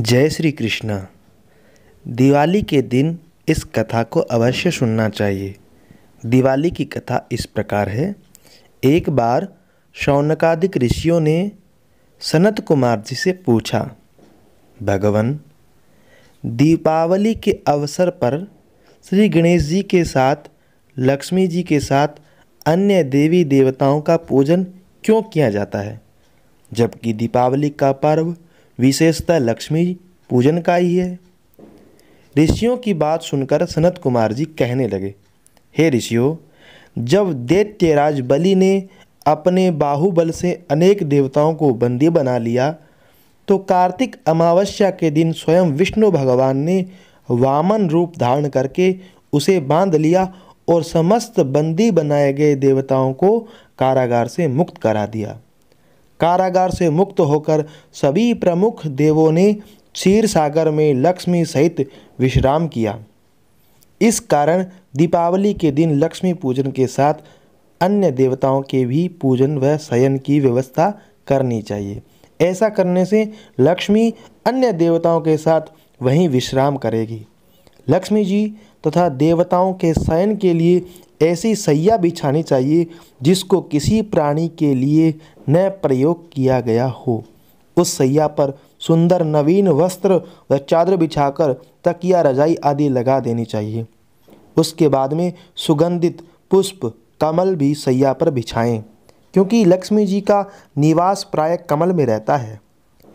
जय श्री कृष्णा। दिवाली के दिन इस कथा को अवश्य सुनना चाहिए। दिवाली की कथा इस प्रकार है। एक बार शौनकादिक ऋषियों ने सनत कुमार जी से पूछा, भगवान, दीपावली के अवसर पर श्री गणेश जी के साथ, लक्ष्मी जी के साथ अन्य देवी देवताओं का पूजन क्यों किया जाता है? जबकि दीपावली का पर्व विशेषतः लक्ष्मी पूजन का ही है। ऋषियों की बात सुनकर सनत कुमार जी कहने लगे, हे ऋषियों, जब दैत्यराज बलि ने अपने बाहुबल से अनेक देवताओं को बंदी बना लिया तो कार्तिक अमावस्या के दिन स्वयं विष्णु भगवान ने वामन रूप धारण करके उसे बाँध लिया और समस्त बंदी बनाए गए देवताओं को कारागार से मुक्त करा दिया। कारागार से मुक्त होकर सभी प्रमुख देवों ने क्षीर सागर में लक्ष्मी सहित विश्राम किया। इस कारण दीपावली के दिन लक्ष्मी पूजन के साथ अन्य देवताओं के भी पूजन व शयन की व्यवस्था करनी चाहिए। ऐसा करने से लक्ष्मी अन्य देवताओं के साथ वहीं विश्राम करेगी। लक्ष्मी जी तथा देवताओं के शयन के लिए ऐसी सैया बिछानी चाहिए जिसको किसी प्राणी के लिए न प्रयोग किया गया हो। उस सैया पर सुंदर नवीन वस्त्र व चादर बिछाकर तकिया, रजाई आदि लगा देनी चाहिए। उसके बाद में सुगंधित पुष्प, कमल भी सैया पर बिछाएँ, क्योंकि लक्ष्मी जी का निवास प्राय कमल में रहता है।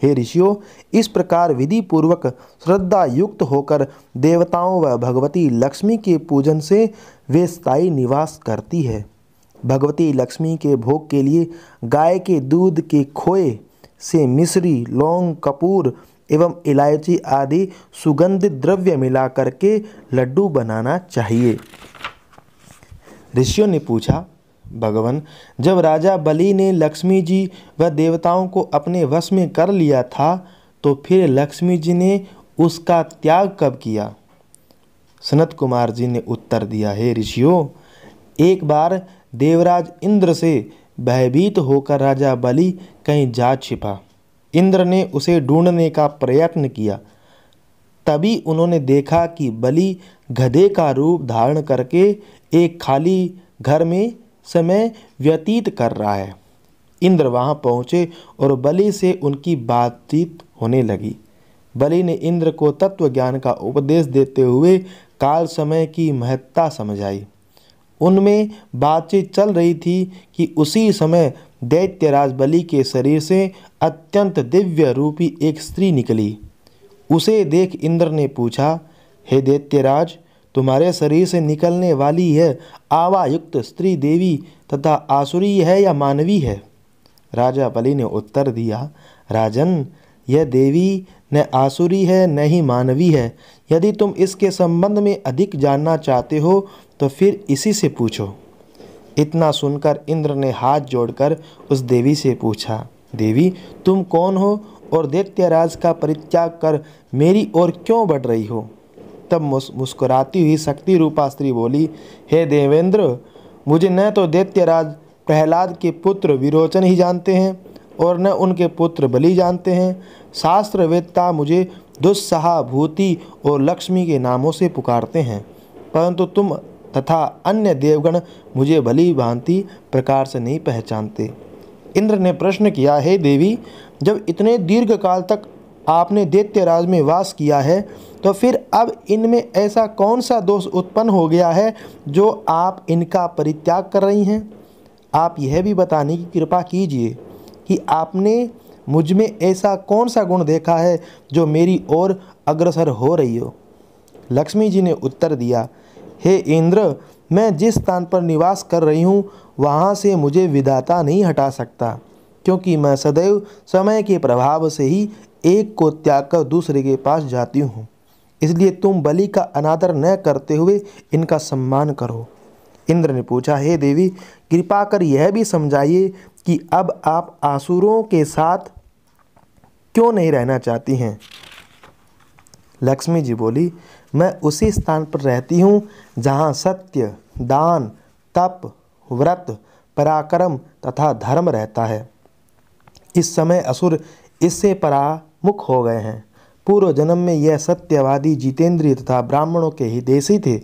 हे ऋषियों, इस प्रकार विधि पूर्वक श्रद्धा युक्त होकर देवताओं व भगवती लक्ष्मी के पूजन से वे स्थायी निवास करती है। भगवती लक्ष्मी के भोग के लिए गाय के दूध के खोए से मिश्री, लौंग, कपूर एवं इलायची आदि सुगंधित द्रव्य मिला करके लड्डू बनाना चाहिए। ऋषियों ने पूछा भगवान, जब राजा बलि ने लक्ष्मी जी व देवताओं को अपने वश में कर लिया था तो फिर लक्ष्मी जी ने उसका त्याग कब किया? सनत कुमार जी ने उत्तर दिया, हे ऋषियों, एक बार देवराज इंद्र से भयभीत होकर राजा बलि कहीं जा छिपा। इंद्र ने उसे ढूँढने का प्रयत्न किया। तभी उन्होंने देखा कि बलि गधे का रूप धारण करके एक खाली घर में समय व्यतीत कर रहा है। इंद्र वहाँ पहुँचे और बलि से उनकी बातचीत होने लगी। बलि ने इंद्र को तत्व ज्ञान का उपदेश देते हुए काल समय की महत्ता समझाई। उनमें बातचीत चल रही थी कि उसी समय दैत्यराज बलि के शरीर से अत्यंत दिव्य रूपी एक स्त्री निकली। उसे देख इंद्र ने पूछा, हे दैत्यराज तुम्हारे शरीर से निकलने वाली है आवायुक्त स्त्री देवी तथा आसुरी है या मानवी है? राजा बलि ने उत्तर दिया, राजन, यह देवी न आसुरी है न ही मानवी है। यदि तुम इसके संबंध में अधिक जानना चाहते हो तो फिर इसी से पूछो। इतना सुनकर इंद्र ने हाथ जोड़कर उस देवी से पूछा, देवी, तुम कौन हो और दैत्यराज का परित्याग कर मेरी ओर क्यों बढ़ रही हो? तब मुस, मुस्कुराती हुई शक्ति रूपा स्त्री बोली, हे देवेंद्र, मुझे न तो दैत्यराज प्रहलाद के पुत्र विरोचन ही जानते हैं और न उनके पुत्र बलि जानते हैं। शास्त्रवेत्ता मुझे दुस्सहाभूति और लक्ष्मी के नामों से पुकारते हैं, परंतु तुम तथा अन्य देवगण मुझे भली भांति प्रकार से नहीं पहचानते। इंद्र ने प्रश्न किया, हे देवी, जब इतने दीर्घ काल तक आपने दैत्य राज में वास किया है तो फिर अब इनमें ऐसा कौन सा दोष उत्पन्न हो गया है जो आप इनका परित्याग कर रही हैं? आप यह भी बताने की कृपा कीजिए कि आपने मुझमें ऐसा कौन सा गुण देखा है जो मेरी ओर अग्रसर हो रही हो? लक्ष्मी जी ने उत्तर दिया, हे इंद्र, मैं जिस स्थान पर निवास कर रही हूँ, वहाँ से मुझे विदाता नहीं हटा सकता, क्योंकि मैं सदैव समय के प्रभाव से ही एक को त्याग कर दूसरे के पास जाती हूँ। इसलिए तुम बलि का अनादर न करते हुए इनका सम्मान करो। इंद्र ने पूछा, हे देवी, कृपा कर यह भी समझाइए कि अब आप आसुरों के साथ क्यों नहीं रहना चाहती हैं? लक्ष्मी जी बोली, मैं उसी स्थान पर रहती हूँ जहाँ सत्य, दान, तप, व्रत, पराक्रम तथा धर्म रहता है। इस समय असुर इससे परामुख हो गए हैं। पूर्व जन्म में यह सत्यवादी जितेंद्रिय तथा ब्राह्मणों के ही देशी थे,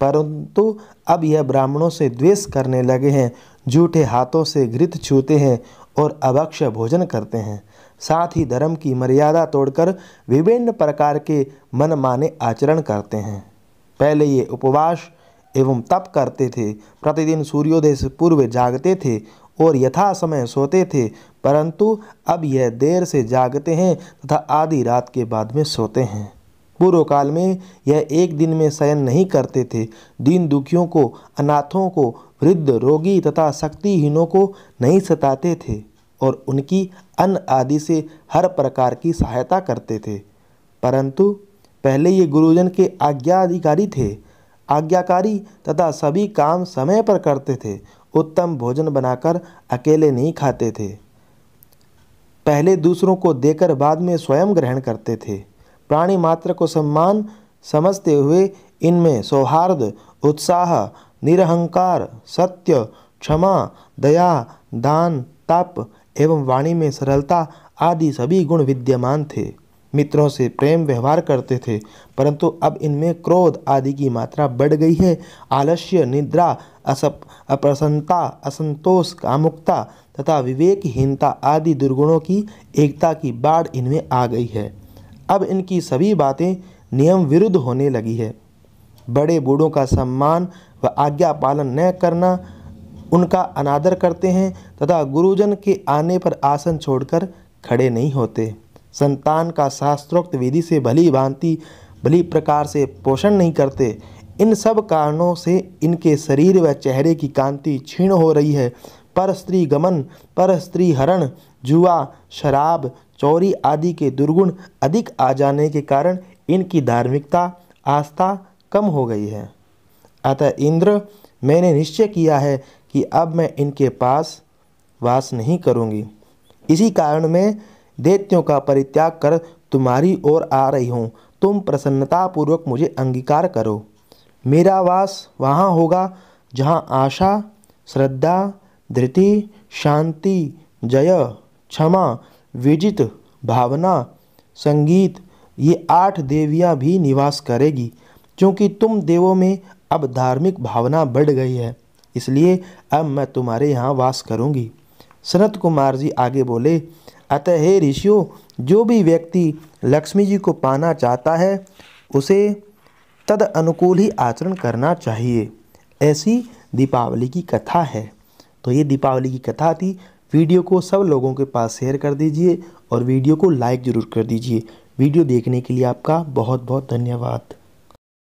परंतु अब यह ब्राह्मणों से द्वेष करने लगे हैं, झूठे हाथों से घृत छूते हैं और अभक्ष भोजन करते हैं। साथ ही धर्म की मर्यादा तोड़कर विभिन्न प्रकार के मनमाने आचरण करते हैं। पहले ये उपवास एवं तप करते थे, प्रतिदिन सूर्योदय से पूर्व जागते थे और यथा समय सोते थे परंतु अब यह देर से जागते हैं तथा आधी रात के बाद में सोते हैं। पूर्व काल में यह एक दिन में शयन नहीं करते थे। दीन दुखियों को, अनाथों को, वृद्ध रोगी तथा शक्तिहीनों को नहीं सताते थे और उनकी अन्न आदि से हर प्रकार की सहायता करते थे। परंतु पहले ये गुरुजन के आज्ञा अधिकारी थे। आज्ञाकारी तथा सभी काम समय पर करते थे। उत्तम भोजन बनाकर अकेले नहीं खाते थे। पहले दूसरों को देकर बाद में स्वयं ग्रहण करते थे। प्राणी मात्र को सम्मान समझते हुए इनमें सौहार्द, उत्साह, निरहंकार, सत्य, क्षमा, दया, दान, तप एवं वाणी में सरलता आदि सभी गुण विद्यमान थे। मित्रों से प्रेम व्यवहार करते थे, परंतु अब इनमें क्रोध आदि की मात्रा बढ़ गई है। आलस्य, निद्रा, असप, अप्रसन्नता, असंतोष, कामुकता तथा विवेकहीनता आदि दुर्गुणों की एकता की बाढ़ इनमें आ गई है। अब इनकी सभी बातें नियम विरुद्ध होने लगी है। बड़े बूढ़ों का सम्मान व आज्ञा पालन न करना उनका अनादर करते हैं तथा गुरुजन के आने पर आसन छोड़कर खड़े नहीं होते। संतान का शास्त्रोक्त विधि से भली भांति, भली प्रकार से पोषण नहीं करते। इन सब कारणों से इनके शरीर व चेहरे की कांति क्षीण हो रही है। पर स्त्री गमन, पर स्त्री हरण, जुआ, शराब, चौरी आदि के दुर्गुण अधिक आ जाने के कारण इनकी धार्मिकता, आस्था कम हो गई है। अतः इंद्र, मैंने निश्चय किया है कि अब मैं इनके पास वास नहीं करूँगी। इसी कारण मैं दैत्यों का परित्याग कर तुम्हारी ओर आ रही हूँ। तुम प्रसन्नतापूर्वक मुझे अंगीकार करो। मेरा वास वहाँ होगा जहाँ आशा, श्रद्धा, धृति, शांति, जय, क्षमा, विजित, भावना, संगीत, ये आठ देवियाँ भी निवास करेगी, क्योंकि तुम देवों में अब धार्मिक भावना बढ़ गई है। इसलिए अब मैं तुम्हारे यहाँ वास करूँगी। सनत कुमार जी आगे बोले, अतः हे ऋषियों, जो भी व्यक्ति लक्ष्मी जी को पाना चाहता है, उसे तद अनुकूल ही आचरण करना चाहिए। ऐसी दीपावली की कथा है। तो ये दीपावली की कथा थी। वीडियो को सब लोगों के पास शेयर कर दीजिए और वीडियो को लाइक ज़रूर कर दीजिए। वीडियो देखने के लिए आपका बहुत बहुत धन्यवाद।